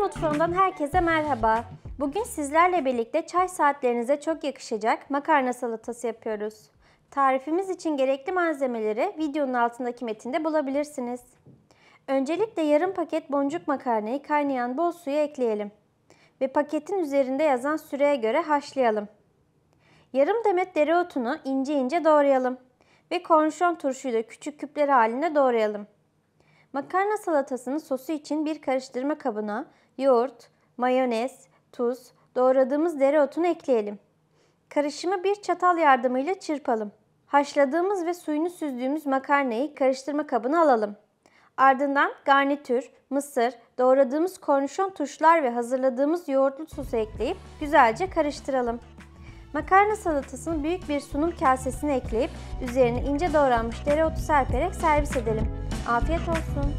Mutfağımdan herkese merhaba. Bugün sizlerle birlikte çay saatlerinize çok yakışacak makarna salatası yapıyoruz. Tarifimiz için gerekli malzemeleri videonun altındaki metinde bulabilirsiniz. Öncelikle yarım paket boncuk makarnayı kaynayan bol suya ekleyelim. Ve paketin üzerinde yazan süreye göre haşlayalım. Yarım demet dereotunu ince ince doğrayalım. Ve kornişon turşuyu da küçük küpler halinde doğrayalım. Makarna salatasının sosu için bir karıştırma kabına yoğurt, mayonez, tuz, doğradığımız dereotunu ekleyelim. Karışımı bir çatal yardımıyla çırpalım. Haşladığımız ve suyunu süzdüğümüz makarnayı karıştırma kabına alalım. Ardından garnitür, mısır, doğradığımız kornişon turşular ve hazırladığımız yoğurtlu sosu ekleyip güzelce karıştıralım. Makarna salatasını büyük bir sunum kasesine ekleyip üzerine ince doğranmış dereotu serperek servis edelim. Afiyet olsun.